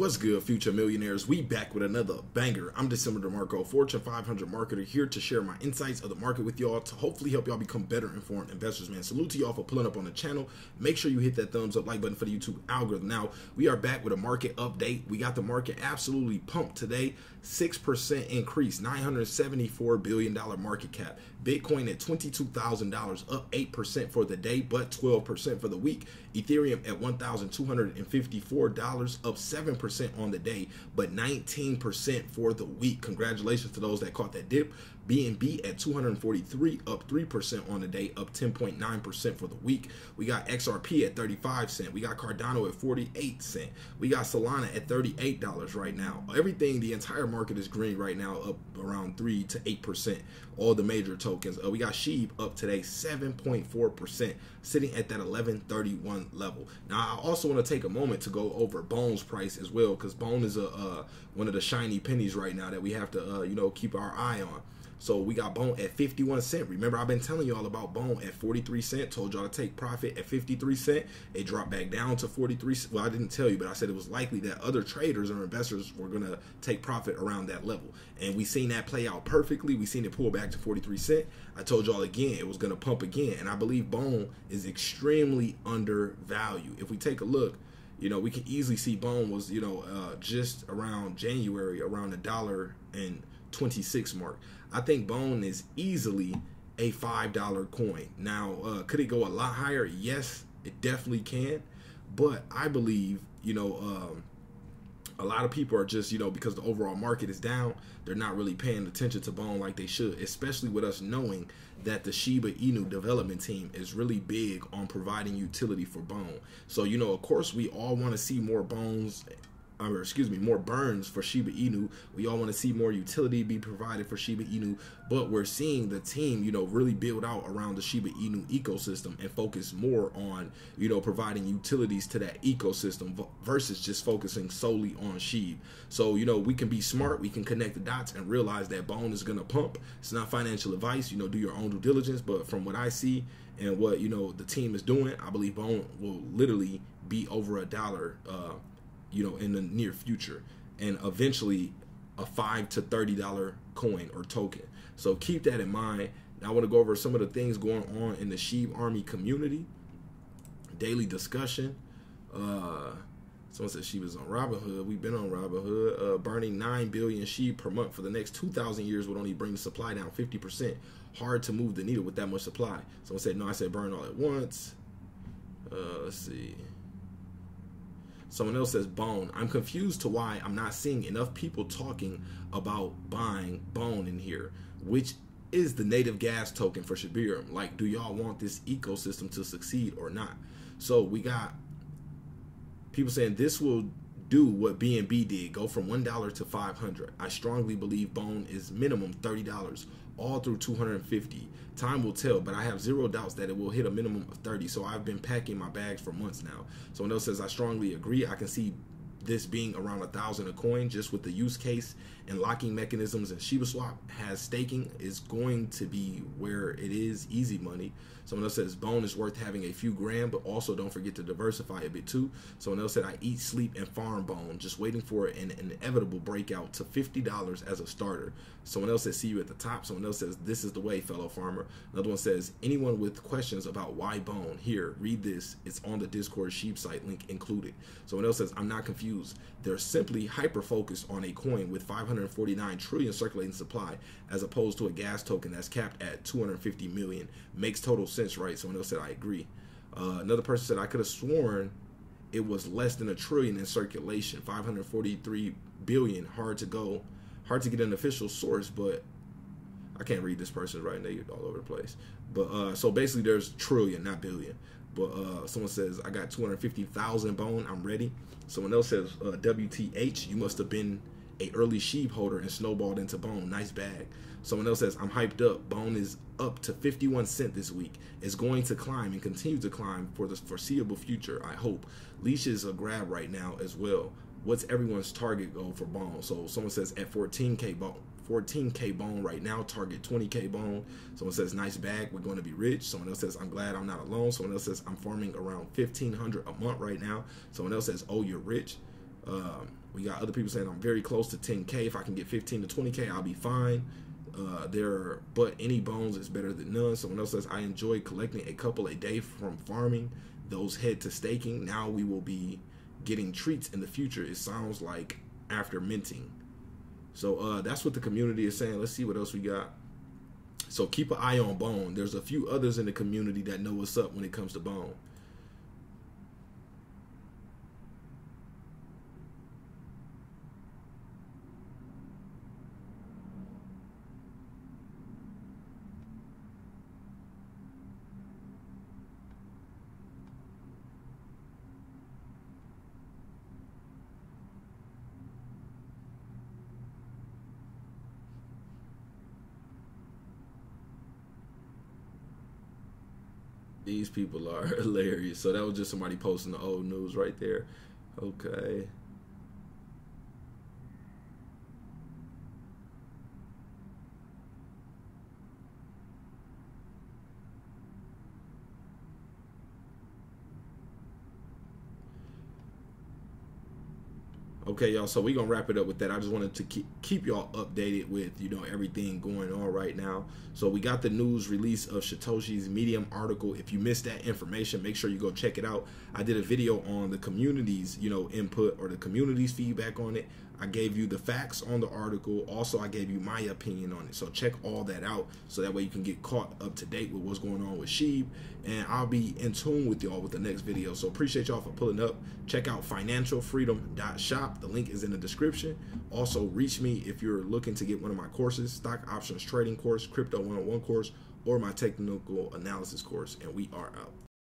What's good, future millionaires? We back with another banger. I'm December DeMarco, Fortune 500 marketer, here to share my insights of the market with y'all to hopefully help y'all become better informed investors. Man, salute to y'all for pulling up on the channel. Make sure you hit that thumbs up like button for the YouTube algorithm. Now we are back with a market update. We got the market absolutely pumped today. Six percent increase, 974 billion dollar market cap. Bitcoin at $22,000, up 8% for the day, but 12% for the week. Ethereum at $1,254, up 7% on the day, but 19% for the week. Congratulations to those that caught that dip. BNB at 243, up 3% on the day, up 10.9% for the week. We got XRP at 35 cent. We got Cardano at 48 cent. We got Solana at $38 right now. Everything, the entire market is green right now, up around 3 to 8%. All the major tokens. Uh, we got SHIB up today 7.4%, sitting at that 1131 level. Now, I also want to take a moment to go over Bone's price as well, because Bone is a uh, one of the shiny pennies right now that we have to, uh, you know, keep our eye on. So we got Bone at 51 cent. Remember, I've been telling y'all about Bone at 43 cent. Told y'all to take profit at 53 cent. It dropped back down to 43. Well, I didn't tell you, but I said it was likely that other traders or investors were gonna take profit around that level, and we seen that play out perfectly. We seen it pull back to 43 cent. I told y'all again it was gonna pump again, and I believe Bone is extremely undervalued. If we take a look you know, we can easily see Bone was, you know, uh, just around January, around a dollar and 26 mark. I think Bone is easily a $5 coin. Now, uh, could it go a lot higher? Yes, it definitely can. But I believe, you know, um, a lot of people are just, you know, because the overall market is down, they're not really paying attention to Bone like they should, especially with us knowing that the Shiba Inu development team is really big on providing utility for Bone. So, you know, of course, we all want to see more bones or excuse me, more burns for Shiba Inu. We all want to see more utility be provided for Shiba Inu, but we're seeing the team, you know, really build out around the Shiba Inu ecosystem and focus more on, you know, providing utilities to that ecosystem versus just focusing solely on SHIB. So, you know, we can be smart, we can connect the dots and realize that bone is going to pump. It's not financial advice, you know, do your own due diligence, but from what I see and what, you know, the team is doing, I believe bone will literally be over a dollar uh, you know, in the near future, and eventually a five to thirty dollar coin or token. So keep that in mind. I want to go over some of the things going on in the SHIB Army community. Daily discussion. Uh, someone said she was on Robinhood. We've been on Robinhood. Uh, burning 9 billion SHIB per month for the next 2,000 years would only bring the supply down 50%. Hard to move the needle with that much supply. Someone said, no, I said burn all at once. Uh, let's see. Someone else says Bone. I'm confused to why I'm not seeing enough people talking about buying Bone in here, which is the native gas token for Shibarium. Like, do y'all want this ecosystem to succeed or not? So we got people saying this will do what BNB did, go from one dollar to five hundred. I strongly believe Bone is minimum thirty dollars all through 250. Time will tell, but I have zero doubts that it will hit a minimum of 30. So I've been packing my bags for months now. Someone else says I strongly agree. I can see this being around a thousand a coin just with the use case and locking mechanisms and Shiba Swap has staking is going to be where it is easy money. Someone else says bone is worth having a few grand, but also don't forget to diversify a bit too. Someone else said I eat, sleep, and farm bone, just waiting for an inevitable breakout to $50 as a starter. Someone else says see you at the top. Someone else says this is the way, fellow farmer. Another one says anyone with questions about why bone, here, read this. It's on the Discord SHIB site link included. Someone else says I'm not confused. They're simply hyper focused on a coin with 549 trillion circulating supply as opposed to a gas token that's capped at 250 million. Makes total sense, right? Someone else said I agree. Uh, another person said I could have sworn it was less than a trillion in circulation, 543 billion. Hard to go, hard to get an official source, but I can't read this person's writing; They all over the place. But uh, so basically, there's trillion, not billion. But uh, someone says I got 250,000 bone. I'm ready. Someone else says uh, WTH. You must have been a early SHIB holder and snowballed into bone. Nice bag. Someone else says I'm hyped up. Bone is up to 51 cent this week. It's going to climb and continue to climb for the foreseeable future. I hope. Leash is a grab right now as well. What's everyone's target goal for bone? So someone says at 14k bone. 14k bone right now, target 20k bone. Someone says nice bag, we're going to be rich. Someone else says I'm glad I'm not alone. Someone else says I'm farming around 1500 a month right now. Someone else says oh you're rich. Um, we got other people saying I'm very close to 10k. If I can get 15 to 20k, I'll be fine. Uh, there, but any bones is better than none. Someone else says I enjoy collecting a couple a day from farming. Those head to staking. Now we will be getting treats in the future. It sounds like after minting. So uh, that's what the community is saying. Let's see what else we got. So keep an eye on Bone. There's a few others in the community that know what's up when it comes to Bone. These people are hilarious. So that was just somebody posting the old news right there. Okay. Okay, y'all. So we're gonna wrap it up with that. I just wanted to keep keep y'all updated with you know everything going on right now. So we got the news release of Shytoshi's Medium article. If you missed that information, make sure you go check it out. I did a video on the community's you know input or the community's feedback on it. I gave you the facts on the article. Also, I gave you my opinion on it. So check all that out so that way you can get caught up to date with what's going on with SHIB. And I'll be in tune with y'all with the next video. So appreciate y'all for pulling up. Check out financialfreedom.shop. The link is in the description. Also, reach me if you're looking to get one of my courses, stock options trading course, crypto 101 course, or my technical analysis course. And we are out.